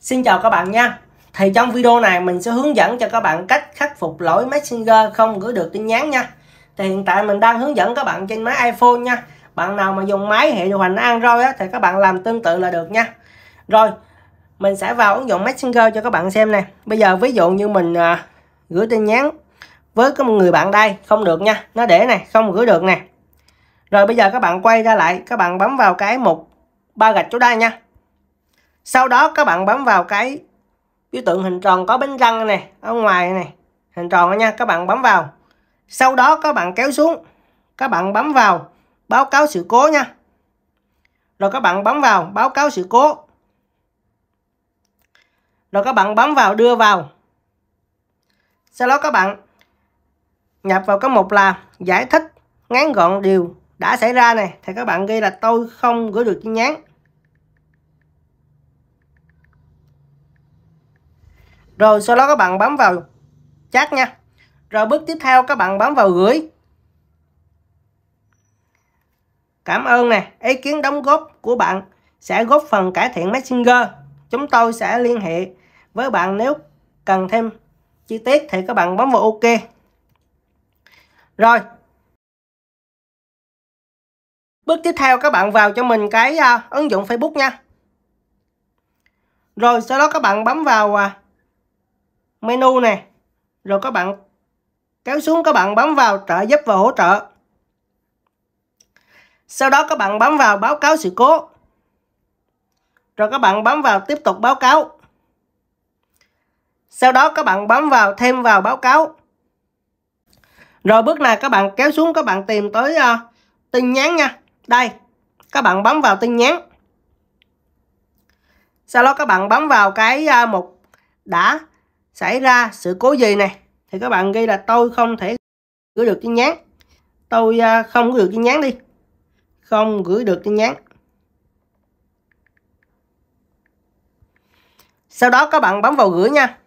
Xin chào các bạn nha. Thì trong video này mình sẽ hướng dẫn cho các bạn cách khắc phục lỗi Messenger không gửi được tin nhắn nha. Thì hiện tại mình đang hướng dẫn các bạn trên máy iPhone nha. Bạn nào mà dùng máy hệ điều hành Android á, thì các bạn làm tương tự là được nha. Rồi mình sẽ vào ứng dụng Messenger cho các bạn xem nè. Bây giờ ví dụ như mình à, gửi tin nhắn với cái người bạn đây không được nha. Nó để này không gửi được nè. Rồi bây giờ các bạn quay ra lại các bạn bấm vào cái mục ba gạch chỗ đây nha sau đó các bạn bấm vào cái biểu tượng hình tròn có bánh răng này, ở ngoài này, hình tròn nha, các bạn bấm vào. Sau đó các bạn kéo xuống, các bạn bấm vào báo cáo sự cố nha. Rồi các bạn bấm vào báo cáo sự cố. Rồi các bạn bấm vào đưa vào. Sau đó các bạn nhập vào cái mục là giải thích ngắn gọn điều đã xảy ra này. Thì các bạn ghi là tôi không gửi được tin nhắn Rồi sau đó các bạn bấm vào chat nha. Rồi bước tiếp theo các bạn bấm vào gửi. Cảm ơn nè, ý kiến đóng góp của bạn sẽ góp phần cải thiện Messenger. Chúng tôi sẽ liên hệ với bạn nếu cần thêm chi tiết thì các bạn bấm vào OK. Rồi. Bước tiếp theo các bạn vào cho mình cái uh, ứng dụng Facebook nha. Rồi sau đó các bạn bấm vào uh, menu này rồi các bạn kéo xuống các bạn bấm vào trợ giúp và hỗ trợ. Sau đó các bạn bấm vào báo cáo sự cố. Rồi các bạn bấm vào tiếp tục báo cáo. Sau đó các bạn bấm vào thêm vào báo cáo. Rồi bước này các bạn kéo xuống các bạn tìm tới uh, tin nhắn nha. Đây các bạn bấm vào tin nhắn. Sau đó các bạn bấm vào cái uh, mục đã xảy ra sự cố gì này? Thì các bạn ghi là tôi không thể gửi được tin nhắn. Tôi à, không gửi được tin nhắn đi. Không gửi được tin nhắn. Sau đó các bạn bấm vào gửi nha.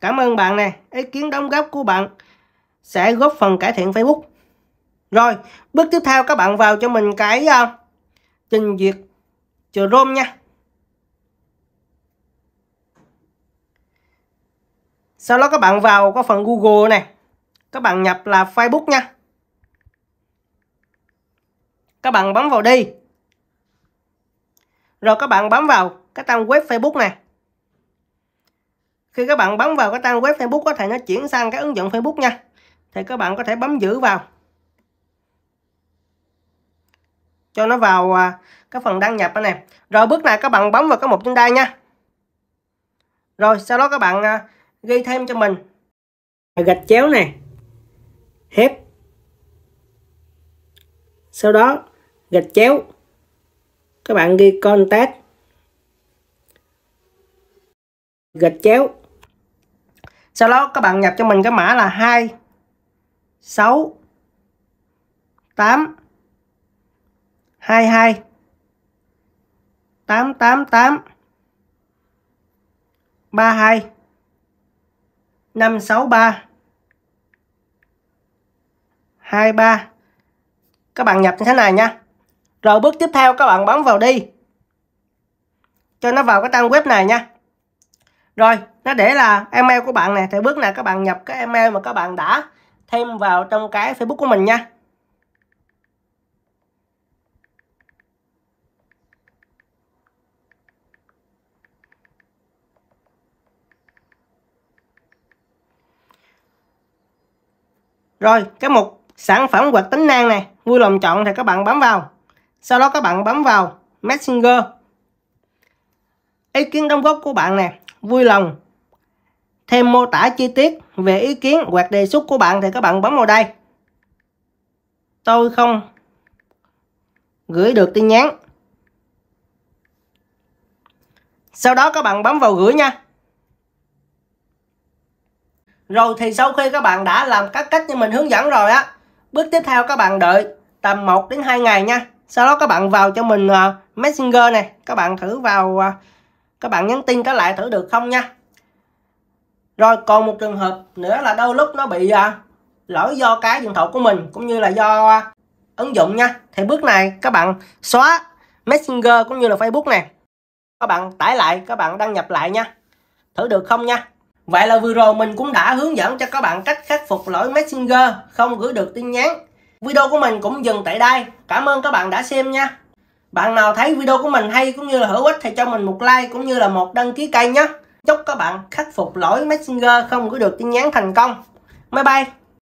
Cảm ơn bạn nè. Ý kiến đóng góp của bạn sẽ góp phần cải thiện Facebook. Rồi bước tiếp theo các bạn vào cho mình cái uh, trình duyệt Chrome nha. Sau đó các bạn vào có phần Google này. Các bạn nhập là Facebook nha. Các bạn bấm vào đi. Rồi các bạn bấm vào cái trang web Facebook này. Khi các bạn bấm vào cái trang web Facebook có thể nó chuyển sang cái ứng dụng Facebook nha. Thì các bạn có thể bấm giữ vào. Cho nó vào à, cái phần đăng nhập này rồi bước này các bạn bấm vào cái mục trên đây nha. Rồi sau đó các bạn à, ghi thêm cho mình. Gạch chéo này hép. Sau đó, gạch chéo. Các bạn ghi contact. Gạch chéo. Sau đó, các bạn nhập cho mình cái mã là 2 6 8 22 888 32 563 23 các bạn nhập như thế này nha. Rồi bước tiếp theo các bạn bấm vào đi. Cho nó vào cái trang web này nha. Rồi, nó để là email của bạn này thì bước này các bạn nhập cái email mà các bạn đã thêm vào trong cái Facebook của mình nha. Rồi, cái mục sản phẩm hoặc tính năng này, vui lòng chọn thì các bạn bấm vào. Sau đó các bạn bấm vào Messenger. Ý kiến đóng góp của bạn nè, vui lòng thêm mô tả chi tiết về ý kiến hoặc đề xuất của bạn thì các bạn bấm vào đây. Tôi không gửi được tin nhắn. Sau đó các bạn bấm vào gửi nha. Rồi thì sau khi các bạn đã làm các cách như mình hướng dẫn rồi á Bước tiếp theo các bạn đợi tầm 1 đến 2 ngày nha. Sau đó các bạn vào cho mình uh, Messenger này Các bạn thử vào uh, Các bạn nhắn tin trở lại thử được không nha. Rồi còn một trường hợp nữa là đôi lúc nó bị uh, lỗi do cái điện thoại của mình Cũng như là do uh, ứng dụng nha. Thì bước này các bạn xóa Messenger cũng như là Facebook này. Các bạn tải lại các bạn đăng nhập lại nha. Thử được không nha? Vậy là vừa rồi mình cũng đã hướng dẫn cho các bạn cách khắc phục lỗi messenger không gửi được tin nhắn. Video của mình cũng dừng tại đây. Cảm ơn các bạn đã xem nha. Bạn nào thấy video của mình hay cũng như là hữu ích thì cho mình một like cũng như là một đăng ký kênh nhé. Chúc các bạn khắc phục lỗi messenger không gửi được tin nhắn thành công. Bye bye.